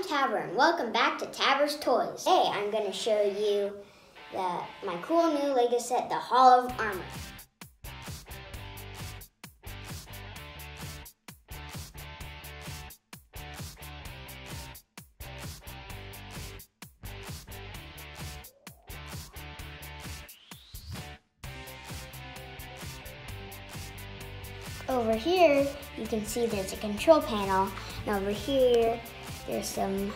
I'm Tabor and welcome back to Tabor's Toys. Today I'm going to show you the, my cool new LEGO set, the Hall of Armor. Over here, you can see there's a control panel, and over here, there's some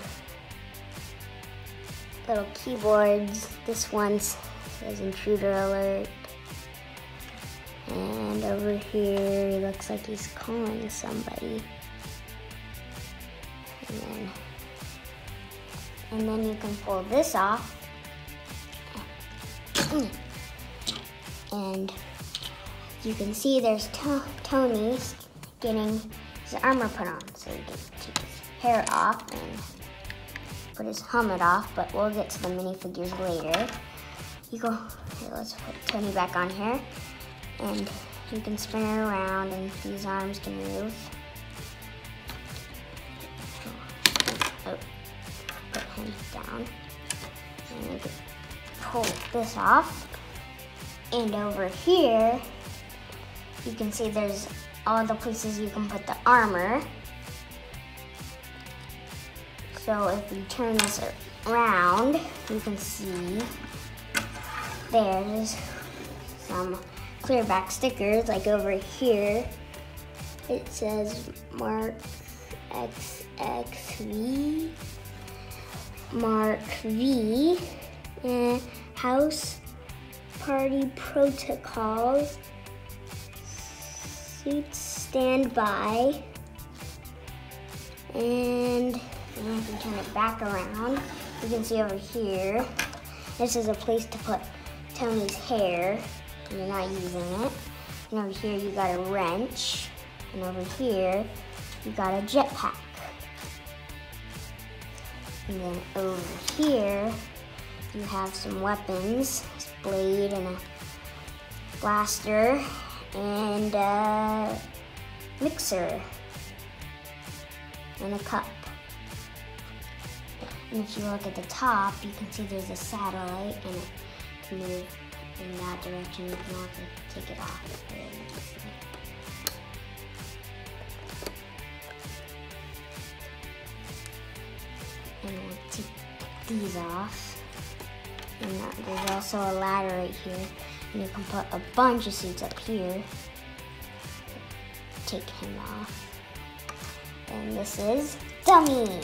little keyboards. This one says intruder alert. And over here, he looks like he's calling somebody. And then, and then you can pull this off. And you can see there's Tony getting his armor put on. So take his hair off and put his helmet off, but we'll get to the minifigures later. You go, here, let's put Tony back on here. And you can spin it around and these arms can move. Oh, put him down. And you can pull this off. And over here, you can see there's all the places you can put the armor. So if you turn this around, you can see there's some clear back stickers, like over here. It says Mark XXV, Mark V, and House Party Protocols, Suits Standby, and and if you turn it back around, you can see over here, this is a place to put Tony's hair, you're not using it. And over here, you got a wrench. And over here, you got a jetpack. And then over here, you have some weapons, a blade and a blaster and a mixer and a cup. And if you look at the top, you can see there's a satellite and it can move in that direction. You can also take it off. And we'll take these off. And there's also a ladder right here. And you can put a bunch of seats up here. Take him off. And this is Dummy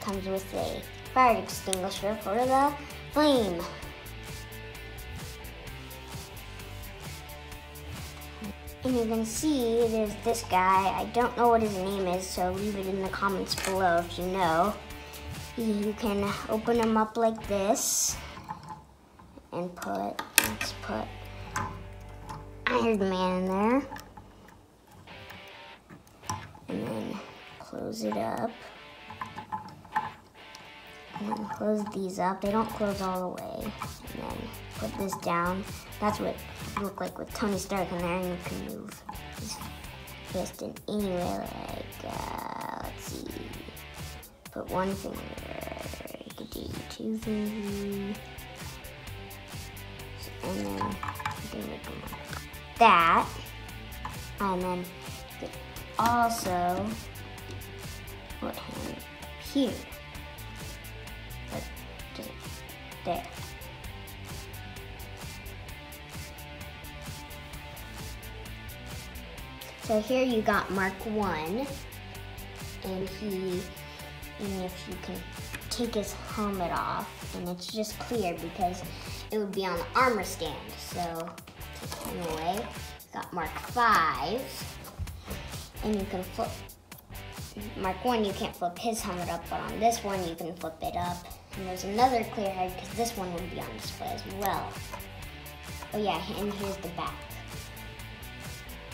comes with a fire extinguisher for the flame. And you can see there's this guy. I don't know what his name is, so leave it in the comments below if you know. You can open him up like this and put, let's put Iron Man in there. And then close it up and close these up. They don't close all the way. And then put this down. That's what it look like with Tony Stark in there, and you can move his fist in any way. Like, uh, let's see. Put one finger. You could do two fingers. And then you can make them like that. And then you could also put him here So here you got Mark 1, and he, and if you can take his helmet off, and it's just clear because it would be on the armor stand. So take him away. Got Mark 5, and you can flip, Mark 1 you can't flip his helmet up, but on this one you can flip it up. And there's another clear head because this one would be on display as well. Oh yeah, and here's the back.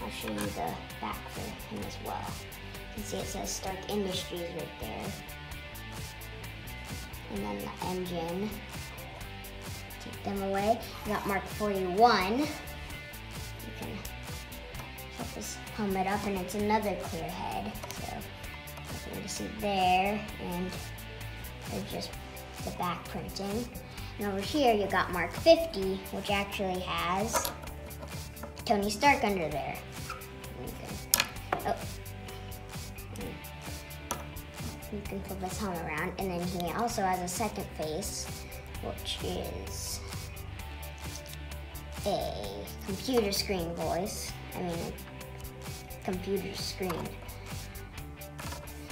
I'll show you the back for him as well. You can see it says Stark Industries right there. And then the engine. Take them away. Got Mark 41. You can put this helmet up and it's another clear head. So you can see there, and there's just the back printing. And over here, you got Mark 50, which actually has Tony Stark under there. Okay. Oh. You can flip his helmet around, and then he also has a second face, which is a computer screen voice. I mean, a computer screen.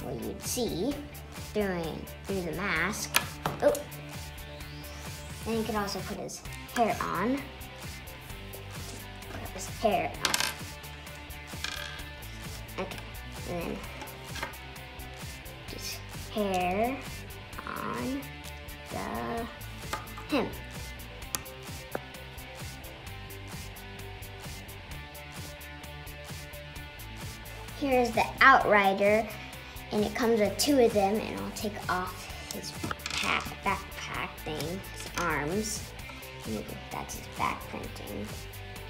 What you'd see through, through the mask. Oh, and he can also put his hair on. Put his hair on. Okay, and then just hair on the him. Here's the Outrider, and it comes with two of them, and I'll take off his pack, backpack thing, his arms. That's his back printing.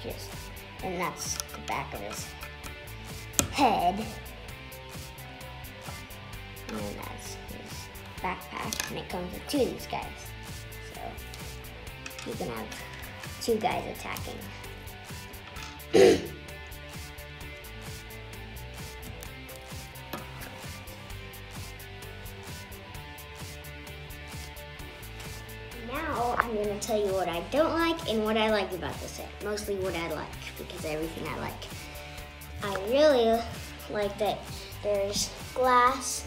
Just, and that's the back of his head. And that's his backpack, and it comes with two of these guys. So you can have two guys attacking. tell you what I don't like and what I like about the set. Mostly what I like, because everything I like. I really like that there's glass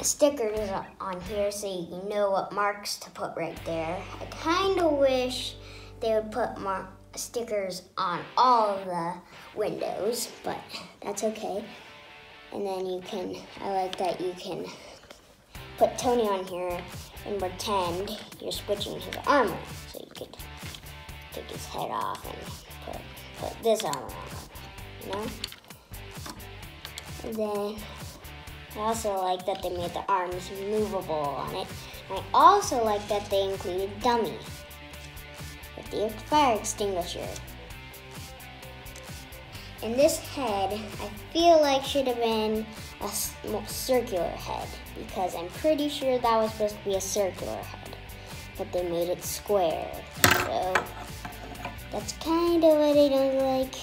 stickers on here so you know what marks to put right there. I kind of wish they would put more stickers on all of the windows, but that's okay. And then you can, I like that you can put Tony on here and pretend you're switching his armor. So you could take his head off and put, put this armor on, you know? And then I also like that they made the arms movable on it. And I also like that they included dummy with the fire extinguisher. And this head, I feel like should have been a circular head because I'm pretty sure that was supposed to be a circular head, but they made it square. So that's kind of what I don't like.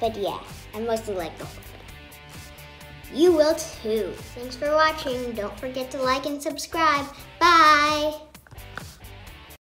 But yeah, I mostly like the whole thing. You will too. Thanks for watching. Don't forget to like and subscribe. Bye.